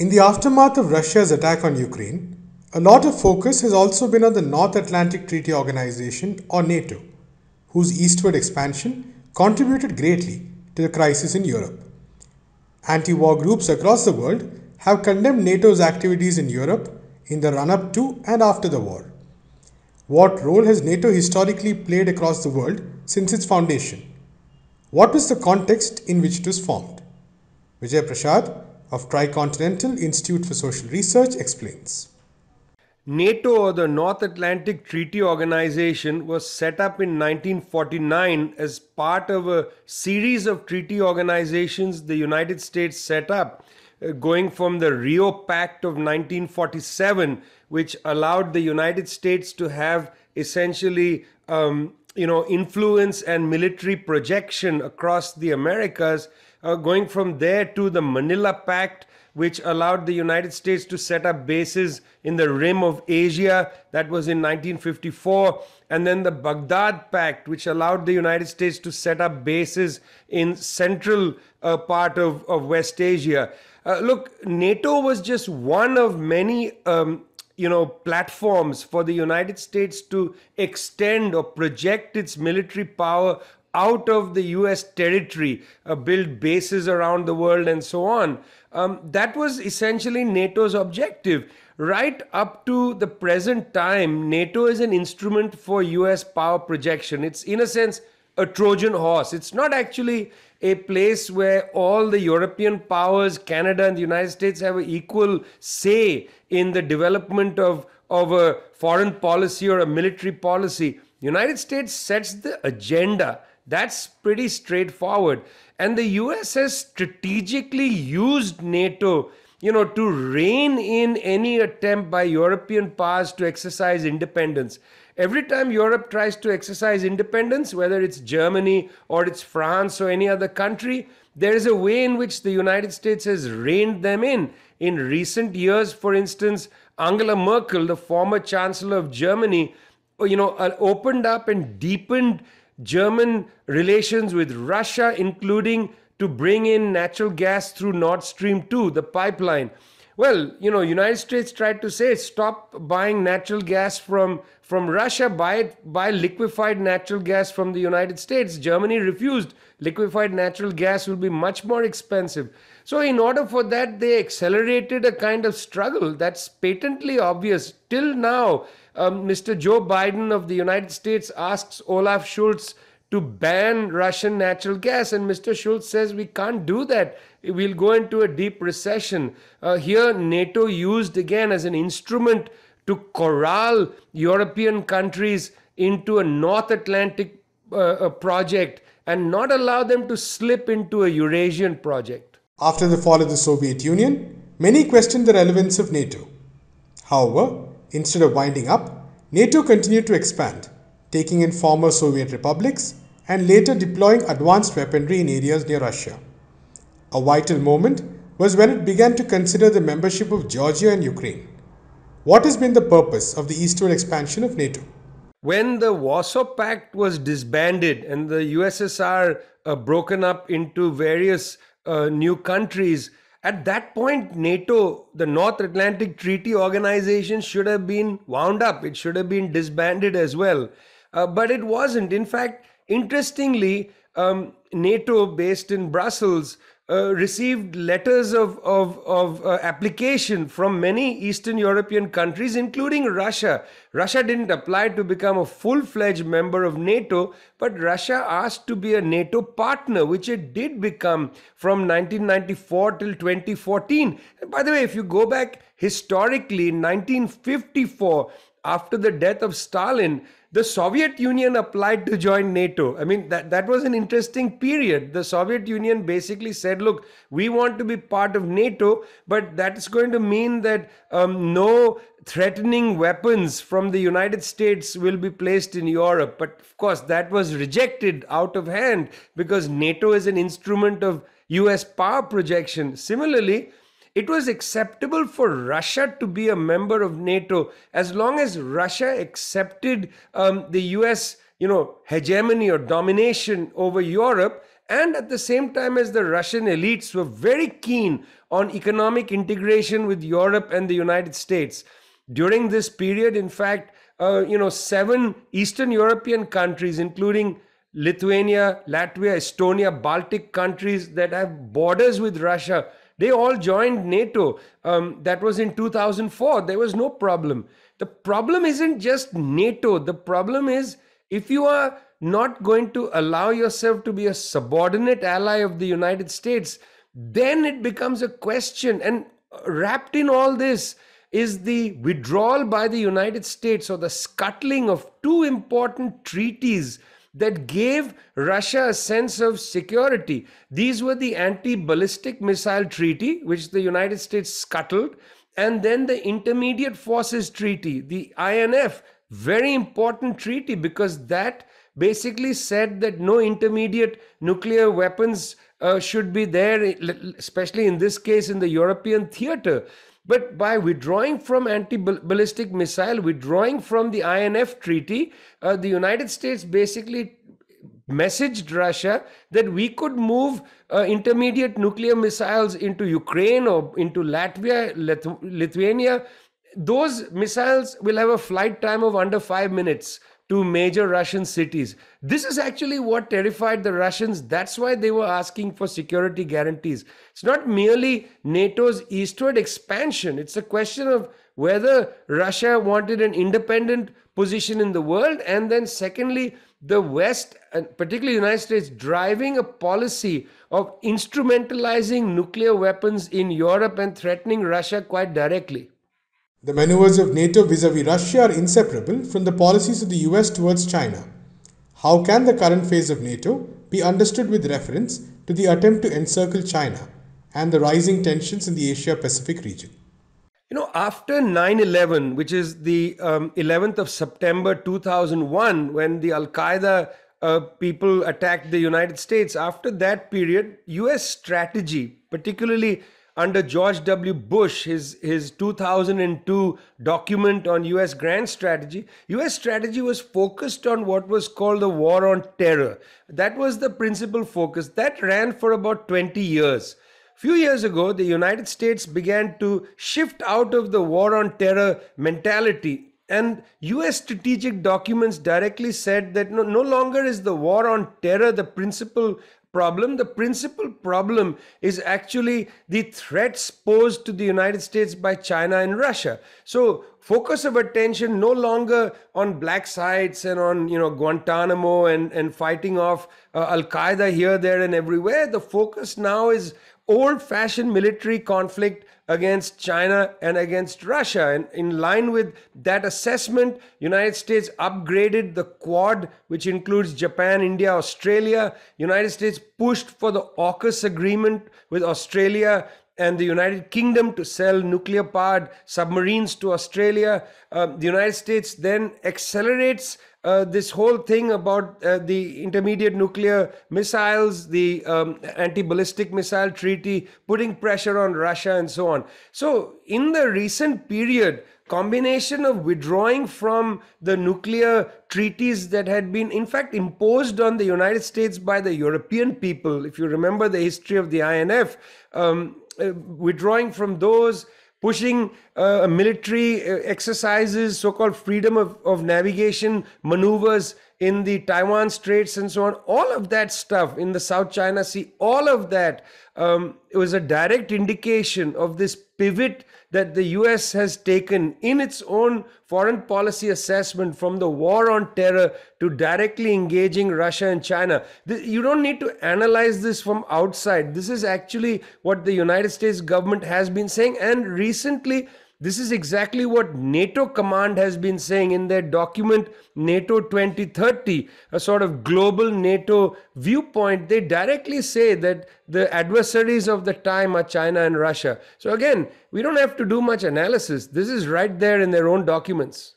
In the aftermath of Russia's attack on Ukraine, a lot of focus has also been on the North Atlantic Treaty Organization, or NATO, whose eastward expansion contributed greatly to the crisis in Europe. Anti war groups across the world have condemned NATO's activities in Europe in the run up to and after the war. What role has NATO historically played across the world since its foundation? What was the context in which it was formed? Vijay Prashad of Tricontinental Institute for Social Research explains. NATO or the North Atlantic Treaty Organization was set up in 1949 as part of a series of treaty organizations the United States set up, uh, going from the Rio Pact of 1947, which allowed the United States to have essentially um, you know influence and military projection across the Americas, uh, going from there to the Manila Pact which allowed the United States to set up bases in the rim of Asia. That was in 1954. And then the Baghdad Pact, which allowed the United States to set up bases in central uh, part of, of West Asia. Uh, look, NATO was just one of many um, you know platforms for the United States to extend or project its military power out of the US territory, uh, build bases around the world, and so on. Um, that was essentially NATO's objective. Right up to the present time, NATO is an instrument for US power projection. It's, in a sense, a Trojan horse. It's not actually a place where all the European powers, Canada and the United States, have an equal say in the development of, of a foreign policy or a military policy. The United States sets the agenda that's pretty straightforward. And the US has strategically used NATO, you know, to rein in any attempt by European powers to exercise independence. Every time Europe tries to exercise independence, whether it's Germany or it's France or any other country, there is a way in which the United States has reined them in. In recent years, for instance, Angela Merkel, the former Chancellor of Germany, you know, uh, opened up and deepened German relations with Russia, including to bring in natural gas through Nord Stream 2, the pipeline. Well, you know, United States tried to say stop buying natural gas from from Russia, buy it, buy liquefied natural gas from the United States. Germany refused. Liquefied natural gas will be much more expensive. So, in order for that, they accelerated a kind of struggle that's patently obvious. Till now, um, Mr. Joe Biden of the United States asks Olaf Scholz to ban Russian natural gas, and Mr. Scholz says we can't do that. We'll go into a deep recession. Uh, here, NATO used again as an instrument to corral European countries into a North Atlantic uh, project and not allow them to slip into a Eurasian project. After the fall of the Soviet Union, many questioned the relevance of NATO. However, Instead of winding up, NATO continued to expand, taking in former Soviet republics and later deploying advanced weaponry in areas near Russia. A vital moment was when it began to consider the membership of Georgia and Ukraine. What has been the purpose of the eastward expansion of NATO? When the Warsaw Pact was disbanded and the USSR uh, broken up into various uh, new countries, at that point, NATO, the North Atlantic Treaty Organization, should have been wound up. It should have been disbanded as well. Uh, but it wasn't. In fact, interestingly, um, NATO, based in Brussels, uh, received letters of, of, of uh, application from many Eastern European countries, including Russia. Russia didn't apply to become a full fledged member of NATO, but Russia asked to be a NATO partner, which it did become from 1994 till 2014. And by the way, if you go back historically, in 1954, after the death of Stalin, the Soviet Union applied to join NATO. I mean, that, that was an interesting period. The Soviet Union basically said, look, we want to be part of NATO, but that's going to mean that um, no threatening weapons from the United States will be placed in Europe. But of course, that was rejected out of hand because NATO is an instrument of US power projection. Similarly, it was acceptable for Russia to be a member of NATO as long as Russia accepted um, the US, you know, hegemony or domination over Europe and at the same time as the Russian elites were very keen on economic integration with Europe and the United States. During this period, in fact, uh, you know, seven Eastern European countries, including Lithuania, Latvia, Estonia, Baltic countries that have borders with Russia, they all joined NATO. Um, that was in 2004. There was no problem. The problem isn't just NATO. The problem is if you are not going to allow yourself to be a subordinate ally of the United States, then it becomes a question. And wrapped in all this is the withdrawal by the United States or the scuttling of two important treaties that gave Russia a sense of security. These were the anti ballistic missile treaty, which the United States scuttled, and then the Intermediate Forces Treaty, the INF, very important treaty because that basically said that no intermediate nuclear weapons uh, should be there, especially in this case in the European theater. But by withdrawing from anti ballistic missile, withdrawing from the INF treaty, uh, the United States basically messaged Russia that we could move uh, intermediate nuclear missiles into Ukraine or into Latvia, Lithu- Lithuania. Those missiles will have a flight time of under five minutes to major Russian cities. This is actually what terrified the Russians. That's why they were asking for security guarantees. It's not merely NATO's eastward expansion, it's a question of whether Russia wanted an independent position in the world, and then, secondly, the West, and particularly the United States, driving a policy of instrumentalizing nuclear weapons in Europe and threatening Russia quite directly. The maneuvers of NATO vis a vis Russia are inseparable from the policies of the US towards China. How can the current phase of NATO be understood with reference to the attempt to encircle China and the rising tensions in the Asia Pacific region? You know, after 9 11, which is the um, 11th of September 2001, when the Al Qaeda uh, people attacked the United States, after that period, US strategy, particularly under George W. Bush, his, his 2002 document on US grand strategy, US strategy was focused on what was called the war on terror. That was the principal focus. That ran for about 20 years. Few years ago, the United States began to shift out of the war on terror mentality and US strategic documents directly said that no, no longer is the war on terror the principal problem. The principal problem is actually the threats posed to the United States by China and Russia. So focus of attention no longer on black sites and on you know Guantanamo and, and fighting off uh, Al Qaeda here, there, and everywhere. The focus now is old fashioned military conflict against China and against Russia. And in line with that assessment, United States upgraded the Quad, which includes Japan, India, Australia. United States pushed for the AUKUS agreement with Australia and the United Kingdom to sell nuclear powered submarines to Australia. Uh, the United States then accelerates uh, this whole thing about uh, the intermediate nuclear missiles, the um, anti ballistic missile treaty, putting pressure on Russia, and so on. So, in the recent period, combination of withdrawing from the nuclear treaties that had been in fact imposed on the united states by the european people if you remember the history of the inf um, uh, withdrawing from those pushing uh, military uh, exercises, so called freedom of, of navigation maneuvers in the Taiwan Straits and so on. All of that stuff in the South China Sea, all of that um, it was a direct indication of this pivot that the US has taken in its own foreign policy assessment from the war on terror to directly engaging Russia and China. You don't need to analyze this from outside. This is actually what the United States government has been saying. And recently, this is exactly what NATO command has been saying in their document NATO 2030, a sort of global NATO viewpoint. They directly say that the adversaries of the time are China and Russia. So, again, we don't have to do much analysis. This is right there in their own documents.